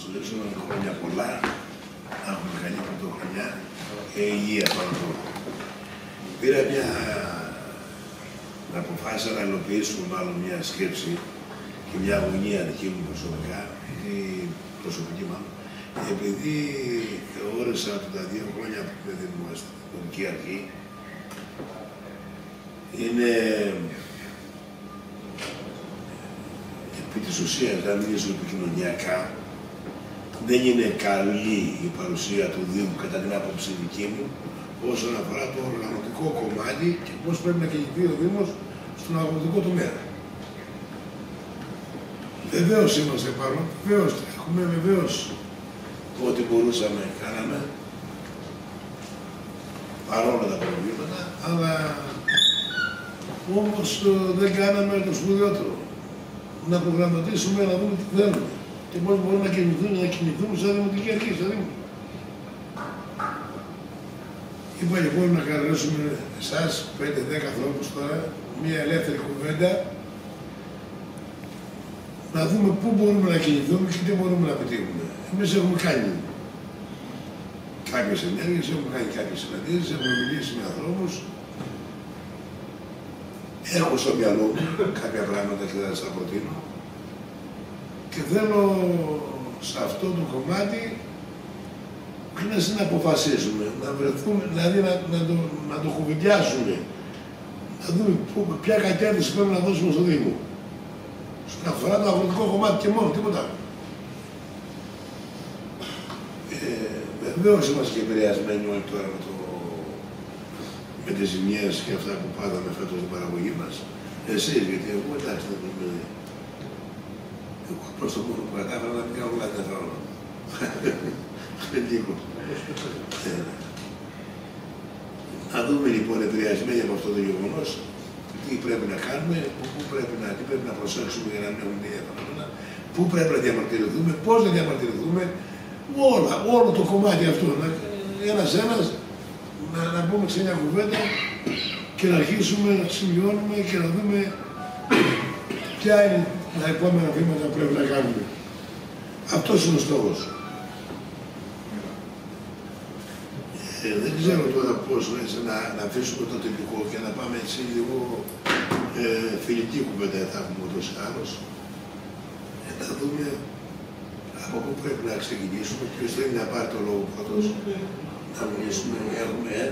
σου δώσω χρόνια πολλά, να έχουμε καλή πρωτοχρονιά και υγεία πάνω από όλα. Πήρα μια να αποφάσισα να υλοποιήσουμε μάλλον μια σκέψη και μια αγωνία δική μου προσωπικά, η προσωπική μου, επειδή θεώρησα από τα δύο χρόνια που είμαι δημοτική αρχή, είναι επί της ουσίας, αν μιλήσω επικοινωνιακά, δεν είναι καλή η παρουσία του Δήμου κατά την άποψη δική μου όσον αφορά το οργανωτικό κομμάτι και πώς πρέπει να κινηθεί ο Δήμος στον αγροτικό τομέα. Βεβαίως είμαστε παρόν, βεβαίως έχουμε βεβαίως ό,τι μπορούσαμε κάναμε παρόλα τα προβλήματα, αλλά όμως δεν κάναμε το σπουδαιότερο. Να προγραμματίσουμε, να δούμε τι θέλουμε και πώς μπορούμε να κινηθούμε, να κινηθούμε σαν δημοτική αρχή, σαν δήμο. Είπα λοιπόν να καλέσουμε εσάς, 5-10 ανθρώπους τώρα, μια ελεύθερη κουβέντα, να δούμε πού μπορούμε να κινηθούμε και τι μπορούμε να πετύχουμε. Εμείς έχουμε κάνει κάποιες ενέργειες, έχουμε κάνει κάποιες συναντήσεις, έχουμε μιλήσει με ανθρώπους. Έχω στο μυαλό μου κάποια πράγματα και θα σας προτείνω. Και θέλω σε αυτό το κομμάτι να αποφασίσουμε, να βρεθούμε, δηλαδή να, να, το, να το κουβεντιάσουμε, να δούμε ποια κατεύθυνση πρέπει να δώσουμε στο Δήμο. Στον αφορά το αγροτικό κομμάτι και μόνο, τίποτα άλλο. Ε, Βεβαίω είμαστε και επηρεασμένοι όλοι τώρα με, το, με τις ζημιές και αυτά που πάθαμε φέτος στην παραγωγή μας. Εσείς, γιατί εγώ εντάξει δεν είμαι... Εγώ απλώς το μόνο που κατάφερα να μην κάνω λάθη τα χρόνια. Λίγο. Ε, να δούμε λοιπόν επηρεασμένοι από αυτό το γεγονός τι πρέπει να κάνουμε, πού πρέπει να, τι πρέπει να προσέξουμε για να μην έχουμε τέτοια φαινόμενα, πού πρέπει να διαμαρτυρηθούμε, πώς να διαμαρτυρηθούμε, όλα, όλο το κομμάτι αυτό. Ένα-ένα να, να πούμε σε μια κουβέντα και να αρχίσουμε να σημειώνουμε και να δούμε ποια είναι τα επόμενα βήματα που πρέπει να κάνουμε. Αυτός είναι ο στόχος. Ε, δεν ξέρω τώρα πώς να, να αφήσουμε το τυπικό και να πάμε έτσι λίγο ε, φιλική κουβέντα θα έχουμε ούτως ή άλλως. Ε, να δούμε από πού πρέπει να ξεκινήσουμε, ποιος θέλει να πάρει το λόγο πρώτος, να μιλήσουμε, έχουμε, ε,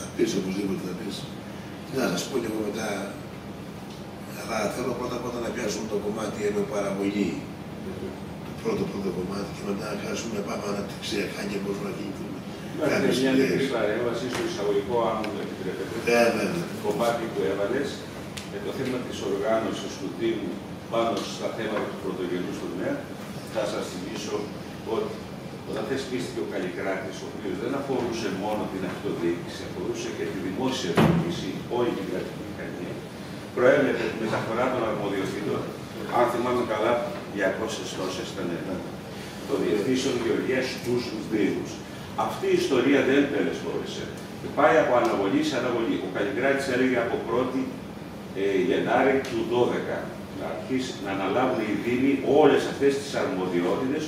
θα πεις οπωσδήποτε θα πεις. Να σας πω λίγο μετά, αλλά θέλω πρώτα πρώτα να πιάσουμε το κομμάτι ενώ παραγωγή, το πρώτο πρώτο κομμάτι και μετά να κάνουμε να πάμε αναπτυξιακά και πώς να κινηθούμε. Υπάρχει μια μικρή παρέμβαση στο εισαγωγικό, αν μου επιτρέπετε. Ναι, ναι, ναι. Το κομμάτι που έβαλες με το θέμα της οργάνωσης του Δήμου πάνω στα θέματα του πρωτογενούς τομέα, θα σας θυμίσω ότι όταν θεσπίστηκε ο Καλλικράτης, ο οποίος δεν αφορούσε μόνο την αυτοδιοίκηση, αφορούσε και τη δημόσια διοίκηση, όλη την κρατική μηχανία, προέβλεπε τη μεταφορά των αρμοδιοτήτων, αν θυμάμαι καλά, 200 τόσες ήταν των διευθύνσεων γεωργίας στους Δήμους. Αυτή η ιστορία δεν τελεσφόρησε. Και πάει από αναβολή σε αναβολή. Ο Καλλικράτης έλεγε από 1η ε, Γενάρη του 12 να αρχίσει να αναλάβουν οι Δήμοι όλες αυτές τις αρμοδιότητες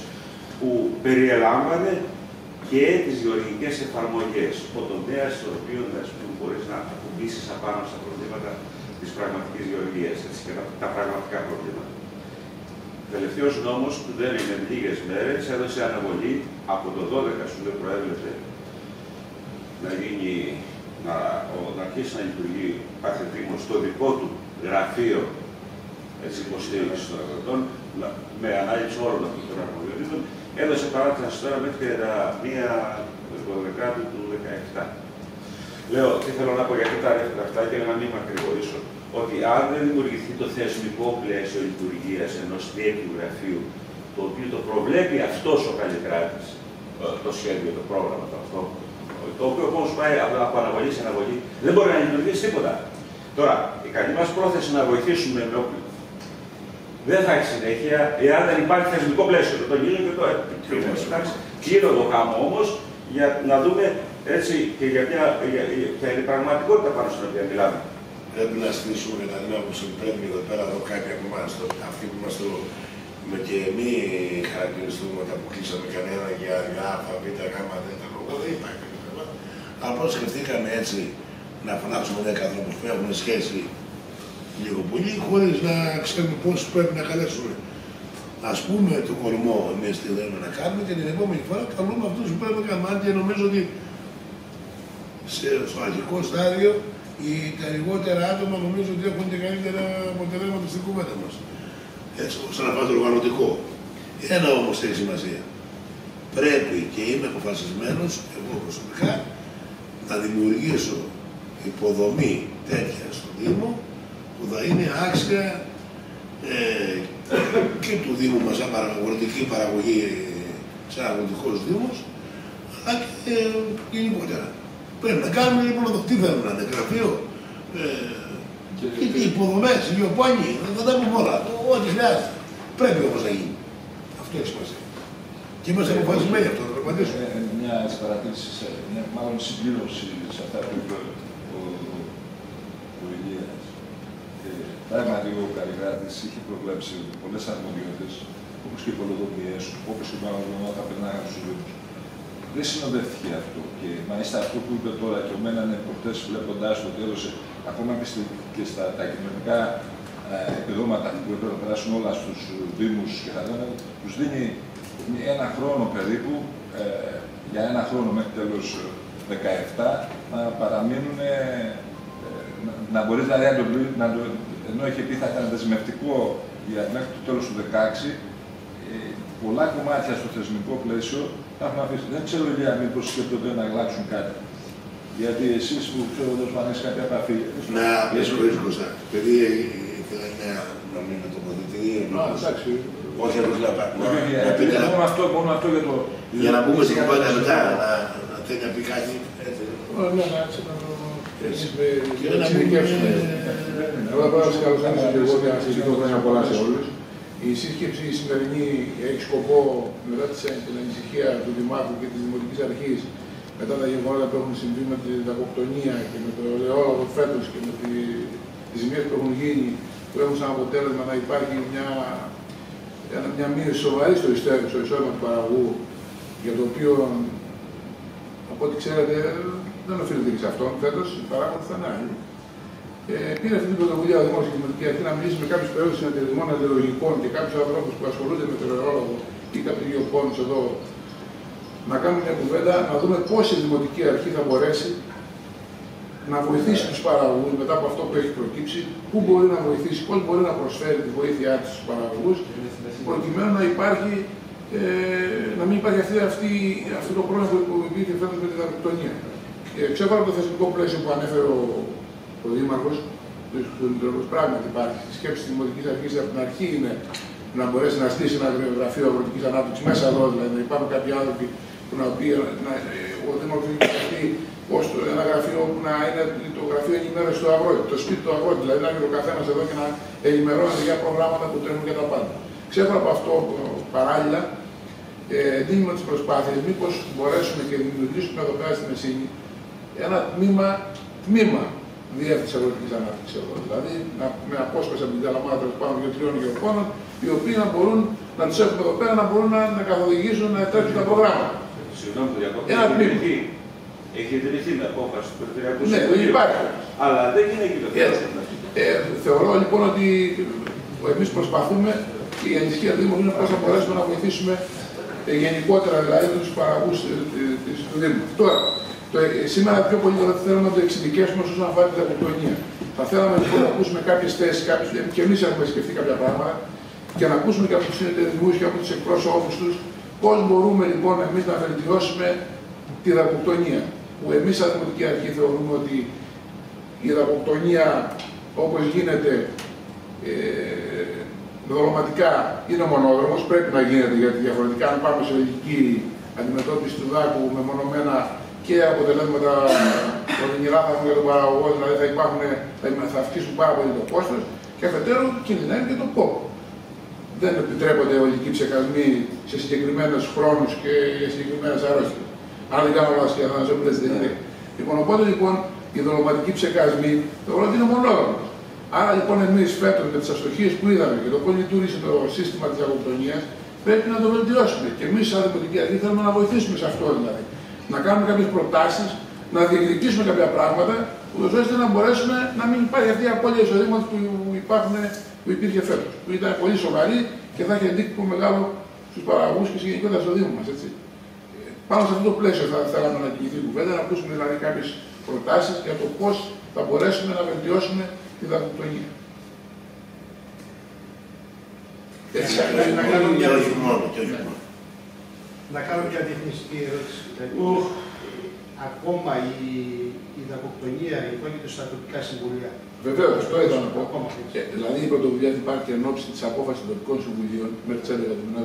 που περιελάμβανε και τις γεωργικές εφαρμογές. Ο τομέας στον οποίο μπορείς να ακουμπήσεις απάνω στα προβλήματα της πραγματικής γεωργίας και τα πραγματικά προβλήματα. Ο τελευταίος νόμος που δεν είναι λίγες μέρες έδωσε αναβολή από το 12 σου λέει προέβλεπε να γίνει να, να αρχίσει να λειτουργεί κάθε Δήμο στο δικό του γραφείο έτσι υποστήριξης των αγροτών με ανάλυση όλων αυτών των αρμοδιοτήτων έδωσε παράταση τώρα μέχρι τα 1 του 17. Λέω, τι θέλω να πω γιατί τα ρεύματα αυτά και να μην μακρηγορήσω ότι αν δεν δημιουργηθεί το θεσμικό πλαίσιο λειτουργίας ενός τέτοιου γραφείου, το οποίο το προβλέπει αυτός ο καλλιτράτης, ε, το σχέδιο, το πρόγραμμα το αυτό, το οποίο όμω πάει από αναβολή σε αναβολή, δεν μπορεί να λειτουργήσει τίποτα. Τώρα, η καλή μας πρόθεση να βοηθήσουμε με όπλο δεν θα έχει συνέχεια εάν δεν υπάρχει θεσμικό πλαίσιο. Το τονίζω και το επιτρέπω. Κλείνω το χάμο όμως; Για να δούμε έτσι και για ποια, για, για, είναι η πραγματικότητα πάνω στην οποία μιλάμε πρέπει να στήσουμε κατά την άποψη που πρέπει εδώ πέρα εδώ κάποιοι από εμάς, αυτοί που είμαστε με και μη χαρακτηριστούμε ότι αποκλείσαμε κανένα για Α, Β, Γ, Δ, λόγο, δεν υπάρχει θέμα. Απλώ σκεφτήκαμε έτσι να φωνάξουμε 10 ανθρώπου που έχουν σχέση λίγο πολύ, χωρί να ξέρουμε πόσου πρέπει να καλέσουμε. Α πούμε το κορμό εμείς τι θέλουμε να κάνουμε και την επόμενη φορά καλούμε αυτούς που πρέπει να κάνουμε. Αν και νομίζω ότι σε, στο αρχικό στάδιο οι, τα λιγότερα άτομα νομίζω ότι έχουν και καλύτερα αποτελέσματα στην κουβέντα μας. Έτσι, όσον αφορά το οργανωτικό. Ένα όμως έχει σημασία. Πρέπει και είμαι αποφασισμένος, εγώ προσωπικά, να δημιουργήσω υποδομή τέτοια στον Δήμο που θα είναι άξια ε, και του Δήμου μας σαν αγροτική παραγωγή, σαν αγροτικός Δήμος, αλλά και ε, γενικότερα. Πρέπει να κάνουμε λοιπόν το τι θέλουμε να είναι, γραφείο, ε, και, και υποδομές, γεωπόνοι, να τα πούμε όλα, ό,τι χρειάζεται. Πρέπει όμως να γίνει. Αυτό έχει σημασία. Και είμαστε αποφασισμένοι αυτό να το πραγματήσουμε. Ε, μια παρατήρηση, μάλλον συμπλήρωση σε αυτά που είπε ο, ο Ηλίας. Ε, πράγματι, ο Καλλιγράτης είχε προβλέψει πολλές αρμοδιότητες, όπως και οι πολυδομίες, όπως και τα θα περνάγαν στους Δήμους. Δεν συνοδεύτηκε αυτό. Και μάλιστα αυτό που είπε τώρα και μένανε προχτές βλέποντα το ότι έδωσε ακόμα και, στα τα κοινωνικά ε, επιδόματα που έπρεπε να περάσουν όλα στους Δήμους και θα λένε, τους δίνει ένα χρόνο περίπου, ε, για ένα χρόνο μέχρι τέλος 17, να παραμείνουν, ε, να, να μπορείς δηλαδή να το, να το, ενώ είχε πει θα ήταν δεσμευτικό για, μέχρι το τέλος του 16, ε, πολλά κομμάτια στο θεσμικό πλαίσιο τα έχουμε αφήσει. Δεν ξέρω, Ηλία, μήπως σκέφτονται να αλλάξουν κάτι. Γιατί εσείς που ξέρω δεν σου έχει κάποια επαφή. Να, με συγχωρείτε Κωστά. Επειδή ήθελα να μην με τοποθετηθεί. Εντάξει. Όχι, απλώ να πείτε. Μόνο αυτό, μόνο αυτό για το. Για να πούμε στην κουβέντα μετά, να θέλει να πει κάτι. Ναι, ναι, έτσι να το. Και να εξειδικεύσουμε. Εγώ θα πάω σε καλωσορίσω και εγώ για να συζητήσω χρόνια πολλά σε όλους. Η σύσκεψη η σημερινή έχει σκοπό μετά την ανησυχία του Δημάρχου και της Δημοτικής Αρχής μετά τα γεγονότα που έχουν συμβεί με την δακοκτονία και με το ελαιόλογο φέτος και με τις ζημίες που έχουν γίνει, που έχουν σαν αποτέλεσμα να υπάρχει μια, μια μείωση σοβαρή στο εισόδημα του παραγωγού, για το οποίο από ό,τι ξέρετε δεν οφείλεται και σε αυτόν φέτος, οι παράγοντε θα είναι άλλοι. Ε, πήρε αυτή την πρωτοβουλία ο Δημόσιος Δημοτικής Αρχής να μιλήσει με κάποιους περιόδου συνεταιρισμών αντιλογικών και κάποιους ανθρώπους που ασχολούνται με το ερώτημα ή κάποιους γεωπόνους εδώ να κάνουμε μια κουβέντα, να δούμε πώς η Δημοτική Αρχή θα μπορέσει να βοηθήσει τους παραγωγούς μετά από αυτό που έχει προκύψει, πού μπορεί να βοηθήσει, πώς μπορεί να προσφέρει τη βοήθειά της στους παραγωγούς, προκειμένου να υπάρχει, ε, να μην υπάρχει αυτή, αυτή, αυτό το πρόβλημα που υπήρχε φέτος με την αρκτονία. Ε, ξέρω από το θεσμικό πλαίσιο που ανέφερε ο, ο Δήμαρχος, που πράγματι υπάρχει. Η σκέψη της Δημοτικής Αρχής από την αρχή είναι να μπορέσει να στήσει ένα γραφείο αγροτικής ανάπτυξης μέσα εδώ, δηλαδή να υπάρχουν κάποιοι άνθρωποι που να πει να, ο Δήμαρχος έχει ως ένα γραφείο που να είναι το γραφείο ενημέρωσης του αγρότη, το σπίτι του αγρότη, δηλαδή να είναι ο καθένας εδώ και να ενημερώνεται για προγράμματα που τρέχουν και τα πάντα. Ξέρω από αυτό παράλληλα, ε, δίνουμε τις προσπάθειες, μήπως μπορέσουμε και δημιουργήσουμε εδώ πέρα στη Μεσίνη ένα τμήμα, τμήμα διεύθυνσης αγροτικής ανάπτυξης εδώ. Δηλαδή με απόσπαση από την Καλαμάτα πάνω για τριών γεωργών, οι οποίοι να μπορούν να τους έχουμε εδώ πέρα να μπορούν να, να καθοδηγήσουν να τρέξουν τα προγράμματα. Συγγνώμη, Ένα τμήμα. Έχει ιδρυθεί με απόφαση του Περιφερειακού Ναι, δεν υπάρχει. Αλλά δεν είναι εκεί το θέμα. Ε, θεωρώ λοιπόν ότι εμείς προσπαθούμε και η ανησυχία του Δήμου είναι πώς θα μπορέσουμε να βοηθήσουμε ε, γενικότερα δηλαδή τους παραγωγούς ε, του Δήμου. Τώρα, το, ε, σήμερα πιο πολύ θα θέλουμε να το εξειδικεύσουμε όσον αφορά την δακοκτονία. Θα θέλαμε λοιπόν να ακούσουμε κάποιες θέσεις, και εμείς έχουμε σκεφτεί κάποια πράγματα, και να ακούσουμε και από τους συνεταιρισμούς και από τους εκπρόσωπου τους πώς μπορούμε λοιπόν εμείς να βελτιώσουμε τη δακοκτονία. Που εμείς, σαν Δημοτική Αρχή, θεωρούμε ότι η δακοκτονία όπως γίνεται ε, δολωματικά είναι ο μονόδρομος, πρέπει να γίνεται γιατί διαφορετικά αν πάμε σε λογική αντιμετώπιση του δάκου με μονομένα και αποτελέσματα οδυνηρά θα έχουμε για τον παραγωγό, δηλαδή θα, υπάρχουν, θα αυξήσουν πάρα πολύ το κόστος και αφετέρου κινδυνεύει και το κόπο. Δεν επιτρέπονται ολικοί ψεκασμοί σε συγκεκριμένους χρόνους και για συγκεκριμένες αρρώστιες. Αν δεν κάνω λάθος και δεν είναι. Λοιπόν, οπότε λοιπόν οι δολοματικοί ψεκασμοί θεωρώ ότι είναι μονόδρομος. Άρα λοιπόν εμείς φέτος με τις αστοχίες που είδαμε και το πώς λειτουργήσε το σύστημα της αγροτονία, πρέπει να το βελτιώσουμε. Και εμείς, σαν Δημοτική Αρχή, θέλουμε να βοηθήσουμε σε αυτό δηλαδή. Να κάνουμε κάποιες προτάσεις, να διεκδικήσουμε κάποια πράγματα, ούτως ώστε να μπορέσουμε να μην υπάρχει αυτή η απώλεια εισοδήματος που, υπάρχουν, που υπήρχε φέτος. Που ήταν πολύ σοβαρή και θα έχει αντίκτυπο μεγάλο στους παραγωγούς και γενικότερα στο Δήμο μας. Πάνω σε αυτό το πλαίσιο θα θέλαμε να κινηθεί η κουβέντα, να ακούσουμε δηλαδή κάποιες προτάσεις για το πώς θα μπορέσουμε να βελτιώσουμε τη δακτυλογία. Έτσι, να κάνω μια όχι μόνο, και όχι μόνο. Να κάνω μια διαφημιστική ερώτηση. Ακόμα η, η δακοκτονία υπόκειται στα τοπικά συμβουλία. Βεβαίως, αυτό ήθελα να πω. Δηλαδή η πρωτοβουλία υπάρχει εν ώψη της απόφασης των τοπικών συμβουλίων, μέχρι τι 11 του μηνά,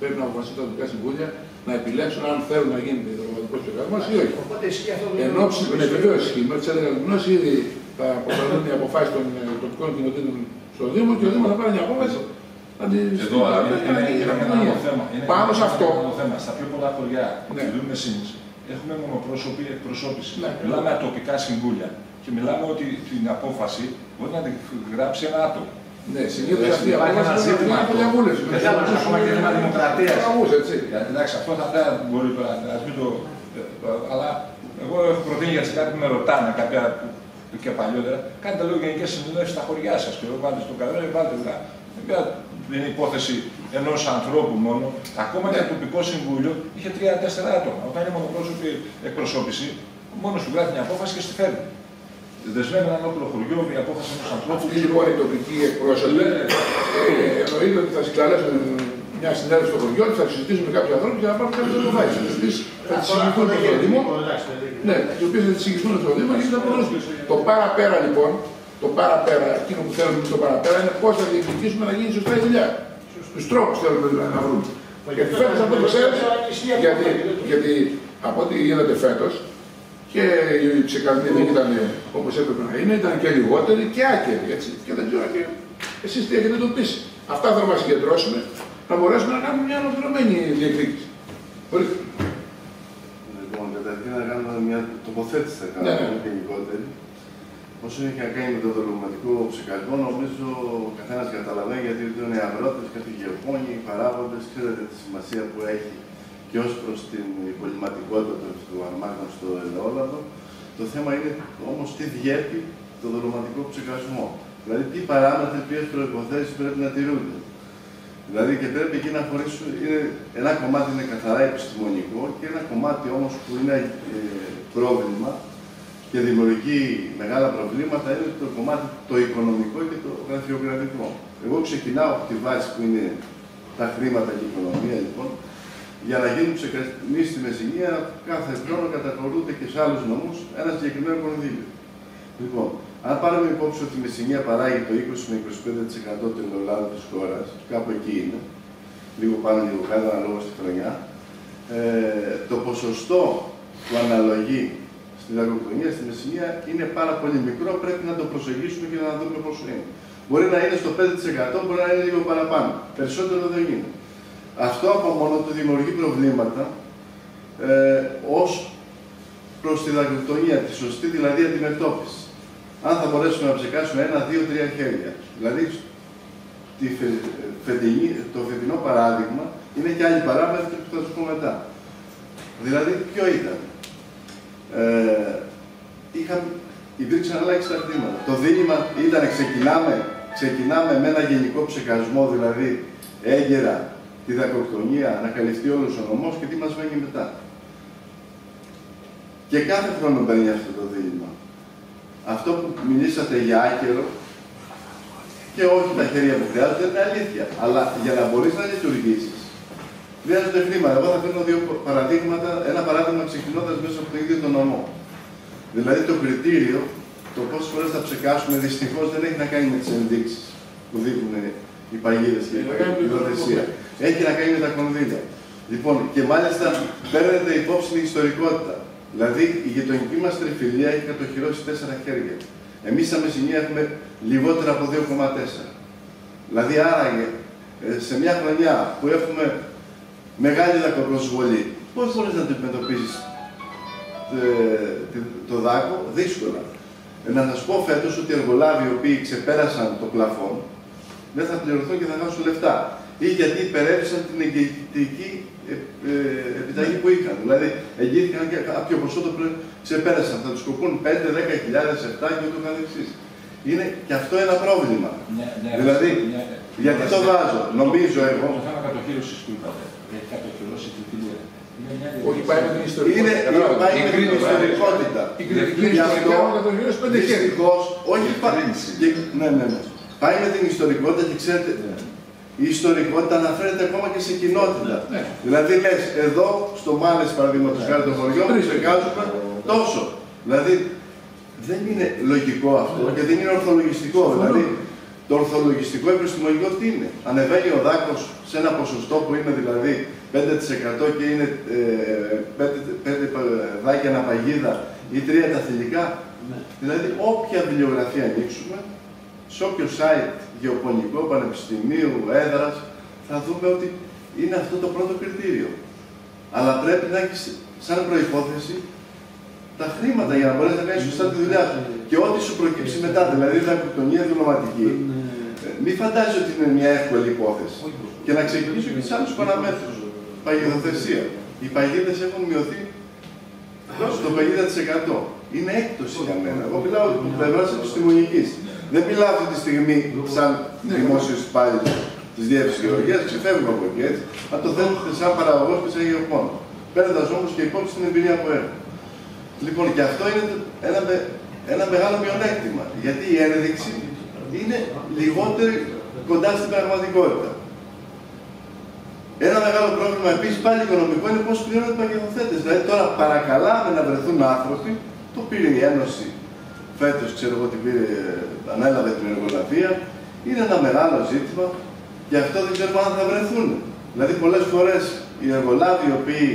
πρέπει να αποφασίσουν τα τοπικά συμβούλια να επιλέξουν αν θέλουν να γίνει δρομματικό ψυχασμό ή όχι. Οπότε ισχύει αυτό το Εν ώψη, ναι, βεβαίως ισχύει. Μέχρι τι 11 του μηνό ήδη θα αποφασίσουν οι αποφάσεις των ε, τοπικών κοινοτήτων στο Δήμο και ο Δήμος θα πάρει μια απόφαση εδώ είναι, ένα άλλο θέμα. Πάνω σε αυτό. Θέμα. Στα πιο πολλά χωριά ναι. που δούμε εμεί, έχουμε μονοπρόσωπη εκπροσώπηση. Ναι. Μιλάμε τοπικά συμβούλια και μιλάμε ότι την απόφαση μπορεί να την γράψει ένα άτομο. Ναι, συνήθω αυτή η απόφαση είναι μια διαβούλευση. Δεν θα είναι ακόμα και θέμα δημοκρατίας. Εντάξει, αυτό θα μπορεί τώρα να μην το. Αλλά εγώ έχω προτείνει για κάτι που με ρωτάνε, κάποια και παλιότερα, κάντε λίγο γενικέ συνδυνεύσει στα χωριά σας και βάλτε στο καλέ, βάλτε δεν είναι υπόθεση ενός ανθρώπου μόνο. Ακόμα και το τοπικό συμβούλιο είχε τρία-τέσσερα άτομα. Όταν είναι μονοπρόσωπη εκπροσώπηση, μόνος σου γράφει μια απόφαση και στη φέρνει. Δεσμεύει ένα ολόκληρο χωριό μια απόφαση ενός ανθρώπου. Αυτή λοιπόν η τοπική εκπρόσωπη ε, εννοείται ότι θα συγκαλέσουν μια συνέντευξη στο χωριό, θα συζητήσουν με κάποιους ανθρώπους για να πάρουν κάποιε αποφάσει. Θα τις συγκριθούν στο Δήμο. Ναι, τι οποίες θα τις συγκριθούν στο Δήμο και θα Το παραπέρα λοιπόν το παραπέρα, εκείνο που θέλουμε το παραπέρα είναι πώς θα διεκδικήσουμε να γίνει σωστά η δουλειά. Τους τρόπους θέλουμε δηλαδή να βρούμε. Γιατί φέτος από ό,τι ξέρετε, γιατί, γιατί από ό,τι είδατε φέτος και οι ψεκασμοί δεν ήταν όπως έπρεπε να είναι, ήταν και λιγότεροι και άκεροι. Έτσι. Και δεν ξέρω και εσείς τι έχετε εντοπίσει. Αυτά θα μας συγκεντρώσουμε να μπορέσουμε να κάνουμε μια ολοκληρωμένη διεκδίκηση. Λοιπόν, καταρχήν να κάνουμε μια τοποθέτηση θα κάνουμε ναι, ναι. γενικότερη. Όσο έχει να κάνει με το δολωματικό ψυχασμό, νομίζω ο καθένας καταλαβαίνει γιατί είναι αγρότες, γεωπόνοι, παράγοντες, ξέρετε τη σημασία που έχει και ως προς την υπολοιματικότητα του αρμάκων στο ελαιόλαδο. Το θέμα είναι όμως τι διέπει το δολωματικό ψυχασμό. Δηλαδή, τι παράμετροι, ποιες προποθέσει πρέπει να τηρούνται. Δηλαδή, και πρέπει εκεί να χωρίσουμε. Είναι, ένα κομμάτι είναι καθαρά επιστημονικό και ένα κομμάτι όμως που είναι ε, πρόβλημα και δημιουργεί μεγάλα προβλήματα είναι το κομμάτι το οικονομικό και το γραφειοκρατικό. Εγώ ξεκινάω από τη βάση που είναι τα χρήματα και η οικονομία λοιπόν, για να γίνουν ξεκαθαρισμοί στη Μεσσηνία κάθε χρόνο καταχωρούνται και σε άλλους νομούς ένα συγκεκριμένο κονδύλιο. Λοιπόν, αν πάρουμε υπόψη ότι η Μεσσηνία παράγει το 20 με 25% του ελαιολάδου της χώρας, κάπου εκεί είναι, λίγο πάνω λίγο κάτω αναλόγως στη χρονιά, ε, το ποσοστό που αναλογεί στην αγροτονία, στη Μεσσηνία είναι πάρα πολύ μικρό, πρέπει να το προσεγγίσουμε και να δούμε πόσο είναι. Μπορεί να είναι στο 5%, μπορεί να είναι λίγο παραπάνω. Περισσότερο δεν είναι. Αυτό από μόνο του δημιουργεί προβλήματα ε, ως προς τη δακτυλογία, τη σωστή δηλαδή αντιμετώπιση. Αν θα μπορέσουμε να ψεκάσουμε ένα, δύο, τρία χέρια. Δηλαδή, τη φετινή, το φετινό παράδειγμα είναι και άλλοι παράμετροι που θα του πω μετά. Δηλαδή, ποιο ήταν ε, είχαν, υπήρξαν ελάχιστα χρήματα. Το δίλημα ήταν ξεκινάμε, ξεκινάμε με ένα γενικό ψεκασμό, δηλαδή έγκαιρα τη δακοκτονία, να καλυφθεί όλος ο νομός και τι μας μένει μετά. Και κάθε χρόνο μπαίνει αυτό το δίλημα. Αυτό που μιλήσατε για άκερο και όχι τα χέρια που χρειάζονται είναι αλήθεια. Αλλά για να μπορείς να λειτουργήσεις, χρειάζονται χρήματα. Εγώ θα φέρνω δύο παραδείγματα. Ένα παράδειγμα ξεκινώντας μέσα από το ίδιο το νομό. Δηλαδή το κριτήριο, το πόσες φορές θα ψεκάσουμε, δυστυχώς δεν έχει να κάνει με τις ενδείξεις που δείχνουν οι παγίδες και η υιοθεσία. Έχει να κάνει με τα κονδύλια. Λοιπόν, και μάλιστα παίρνετε υπόψη την ιστορικότητα. Δηλαδή η γειτονική μας τριφυλία έχει κατοχυρώσει τέσσερα χέρια. Εμείς σαν Μεσσηνία έχουμε λιγότερα από 2,4. Δηλαδή άραγε ε, σε μια χρονιά που έχουμε μεγάλη δακοπροσβολή. Πώς μπορείς να αντιμετωπίσει ε, το δάκο, δύσκολα. Ε, να σας πω φέτος ότι οι εργολάβοι οι οποίοι ξεπέρασαν το πλαφόν δεν θα πληρωθούν και θα χάσουν λεφτά. Ή γιατί υπερέβησαν την εγγυητική ε, ε, επιταγή που είχαν. Δηλαδή, εγγύηθηκαν και κάποιο ποσό το ξεπέρασαν. Θα τους σκοπούν 5, 10 7 και ούτω καθεξής. Είναι και αυτό ένα πρόβλημα. Ναι, ναι, δηλαδή, ναι, γιατί το βάζω, νομίζω εγώ. Το θέμα κατοχύρωσης που είπατε. Έχει κατοχυρώσει την φιλία. Όχι, πάει με την ιστορικότητα. Είναι, πάει με την ιστορικότητα. Η κριτική ιστορικά να κατοχυρώσει πέντε χέρια. Δυστυχώς, όχι πάει. Ναι, ναι, ναι. Πάει με την ιστορικότητα και ξέρετε, η ιστορικότητα αναφέρεται ακόμα και σε κοινότητα. Ναι. Δηλαδή λες, εδώ στο Μάλες παραδείγματο χάρη το χωριό μου ξεκάζουμε τόσο. Δηλαδή δεν είναι λογικό αυτό και δεν είναι ορθολογιστικό. Δηλαδή το ορθολογιστικό επιστημονικό τι είναι; Ανεβαίνει ο δάκος σε ένα ποσοστό που είναι δηλαδή 5% και είναι ε, 5, 5 δάκια αναπαγίδα ή 3 τα θηλυκά; Ναι. Δηλαδή όποια βιβλιογραφία ανοίξουμε, σε όποιο site γεωπονικό, πανεπιστημίου, έδρας, θα δούμε ότι είναι αυτό το πρώτο κριτήριο. Αλλά πρέπει να έχεις σαν προϋπόθεση τα χρήματα για να μπορέσει να κάνεις σωστά τη δουλειά σου. Και ό,τι σου προκύψει μετά, δηλαδή η δακτυλογία διπλωματική, ε, μην φαντάζει ότι είναι μια εύκολη υπόθεση. Και να ξεκινήσω και του άλλου παραμέτρους. Παγιδοθεσία. Οι παγίδες έχουν μειωθεί στο 50%. Είναι έκπτωση για μένα. Εγώ μιλάω από την πλευράς επιστημονικής. Δεν μιλάω αυτή τη στιγμή σαν δημόσιος υπάλληλος της διεύθυνσης γεωργίας, ξεφεύγουμε από εκεί έτσι. Αν το θέλουμε σαν παραγωγός και σαν γεωπόνος. Παίρνοντα όμω και υπόψη την εμπειρία που έχω. Λοιπόν, και αυτό είναι ένα, ένα μεγάλο μειονέκτημα. Γιατί η ένδειξη είναι λιγότερη κοντά στην πραγματικότητα. Ένα μεγάλο πρόβλημα επίσης πάλι οικονομικό είναι πώς πληρώνουν οι παγιδοθέτε. Δηλαδή τώρα παρακαλάμε να βρεθούν άνθρωποι, το πήρε η Ένωση φέτος, ξέρω εγώ, την πήρε, ανέλαβε την εργολαβία. Είναι ένα μεγάλο ζήτημα και αυτό δεν ξέρω αν θα βρεθούν. Δηλαδή πολλές φορές οι εργολάβοι οι οποίοι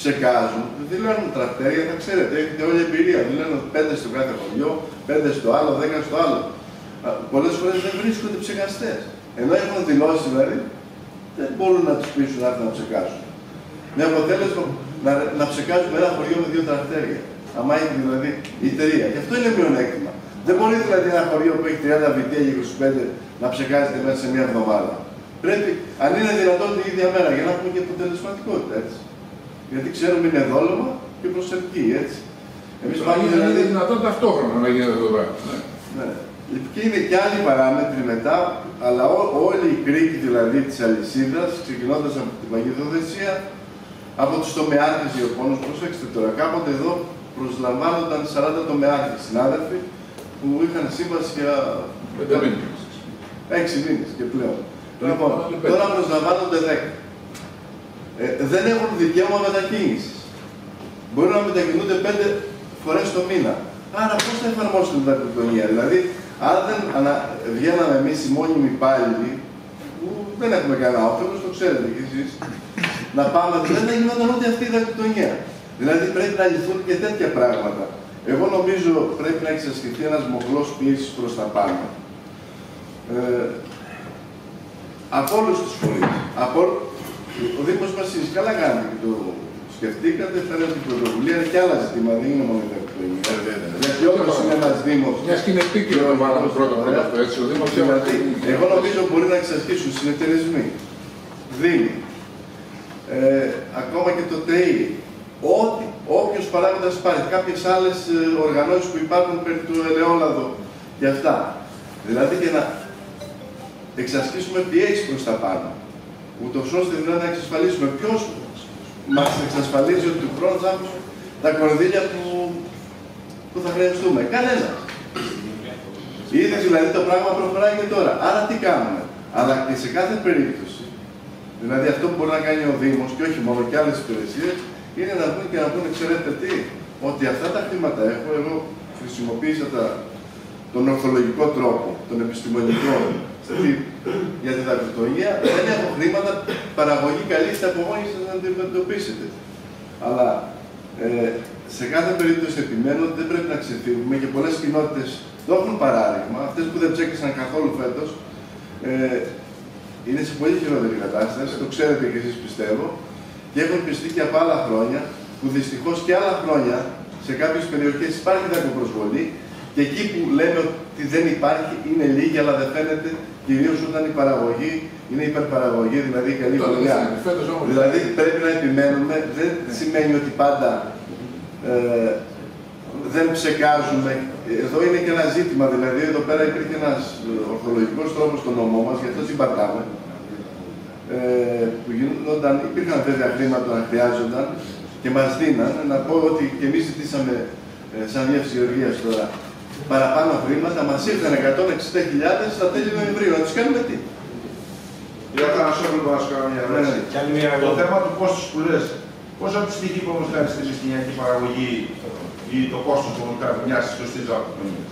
ψεκάζουν, δηλώνουν τρακτέρια, θα ξέρετε, έχετε όλη εμπειρία. Δηλώνουν πέντε στο κάθε χωριό, πέντε στο άλλο, δέκα στο άλλο. Πολλές φορές δεν βρίσκονται ψεκαστές. Ενώ έχουν δηλώσει δηλαδή, δεν μπορούν να τους πείσουν να έρθουν να ψεκάσουν. Με αποτέλεσμα να, να ψεκάζουμε ένα χωριό με δύο τρακτέρια. Αμά έχει δηλαδή η εταιρεία. Και αυτό είναι μειονέκτημα. Δεν μπορεί δηλαδή ένα χωριό που έχει 30 βιτία και 25 να ψεκάζεται μέσα σε μια εβδομάδα. Πρέπει, αν είναι δυνατόν την ίδια μέρα, για να έχουμε και αποτελεσματικότητα, έτσι. Γιατί ξέρουμε είναι δόλωμα και προσευχή, έτσι. Εμείς πάμε δηλαδή. Είναι δυνατόν ταυτόχρονα να γίνεται αυτό το πράγμα. Ναι. ναι. Και είναι και άλλοι παράμετροι μετά, αλλά ό, όλη η κρίκη δηλαδή της αλυσίδας, ξεκινώντας από την παγιδοδεσία, από τους τομεάρχες γεωπόνου, προσέξτε τώρα, κάποτε εδώ προσλαμβάνονταν 40 τομεάρχε συνάδελφοι που είχαν σύμβαση για 5 μήνες. 6 μήνες και πλέον. Λοιπόν, τώρα προσλαμβάνονται 10. Ε, δεν έχουν δικαίωμα μετακίνησης. Μπορούν να μετακινούνται 5 φορές το μήνα. Άρα πώς θα εφαρμόσουν την δακτυλογία. Δηλαδή, αν δεν ανα... βγαίναμε εμείς οι μόνιμοι υπάλληλοι, που δεν έχουμε κανένα όφελος, το ξέρετε κι εσείς, να πάμε, δεν θα γινόταν ούτε αυτή η δακτυλογία. Δηλαδή πρέπει να λυθούν και τέτοια πράγματα. Εγώ νομίζω πρέπει να εξασκηθεί ένας μοχλός πίεσης προς τα πάνω. Ε, από όλους τους φορεί. Ο Δήμος Βασίλης καλά κάνει και το σκεφτήκατε, φέρετε την πρωτοβουλία και άλλα ζητήματα, δεν είναι μόνο η δακτυλογία. Ε, Γιατί όντω είναι ένας Δήμος. Μια και είναι επίκαιρο να βάλαμε πρώτο αυτό έτσι. Ο Δήμος δηλαδή, εγώ νομίζω μπορεί να εξασχίσουν συνεταιρισμοί, Δήμοι, ε, ακόμα και το ΤΕΙ, Ό,τι, όποιος παράγοντας υπάρχει, κάποιες άλλες ε, οργανώσεις που υπάρχουν περί του ελαιόλαδου και αυτά. Δηλαδή και να εξασκήσουμε πιέσει προς τα πάνω. Ούτως ώστε δηλαδή να εξασφαλίσουμε ποιος μας εξασφαλίζει ότι του χρόνου θα έχουμε τα κορδίλια που, που θα χρειαστούμε. Κανένα. Ήδη δηλαδή το πράγμα προχωράει και τώρα. Άρα τι κάνουμε. Αλλά και σε κάθε περίπτωση, δηλαδή αυτό που μπορεί να κάνει ο Δήμος και όχι μόνο και άλλες υπηρεσίες, είναι να βγουν και να πούνε, ξέρετε τι, ότι αυτά τα χρήματα έχω, εγώ χρησιμοποίησα τα, τον ορθολογικό τρόπο, τον επιστημονικό, για την δακτυλογία, δεν έχω χρήματα, παραγωγή καλή από μόνοι σας να την αντιμετωπίσετε. Αλλά ε, σε κάθε περίπτωση επιμένω ότι δεν πρέπει να ξεφύγουμε και πολλές κοινότητες το έχουν παράδειγμα, αυτές που δεν ψέκρισαν καθόλου φέτος, ε, είναι σε πολύ χειρότερη κατάσταση, το ξέρετε και εσείς πιστεύω, και έχουν πιστεί και από άλλα χρόνια, που δυστυχώς και άλλα χρόνια σε κάποιες περιοχές υπάρχει δακοπροσβολή Και εκεί που λέμε ότι δεν υπάρχει, είναι λίγοι, αλλά δεν φαίνεται, κυρίως όταν η παραγωγή είναι υπερπαραγωγή, δηλαδή η καλή Τότε χρονιά. δεν είναι. Φέτος όμως- Δηλαδή πρέπει να επιμένουμε, δεν σημαίνει ότι πάντα ε, δεν ψεκάζουμε. Εδώ είναι και ένα ζήτημα, δηλαδή εδώ πέρα υπήρχε ένας ορθολογικός τρόπος στο νομό μας, γι' αυτό συμπατάμε. Ε, που γινόταν, υπήρχαν βέβαια χρήματα να χρειάζονταν και μας δίναν. Να πω ότι και εμείς ζητήσαμε, ε, σαν Διεύθυνση Γεωργίας τώρα, παραπάνω χρήματα, μας ήρθαν 160.000 στα τέλη Νοεμβρίου. Να τους κάνουμε τι; Για να Αθανασόπουλο να σου κάνω μια ερώτηση. Ναι. Και άλλη μια Το θέμα του κόστου που λε, πόσο από τη στιγμή που όμως κάνεις στη συστημιακή παραγωγή ή το κόστος που κάνεις μια σωστή ζωοτεχνία.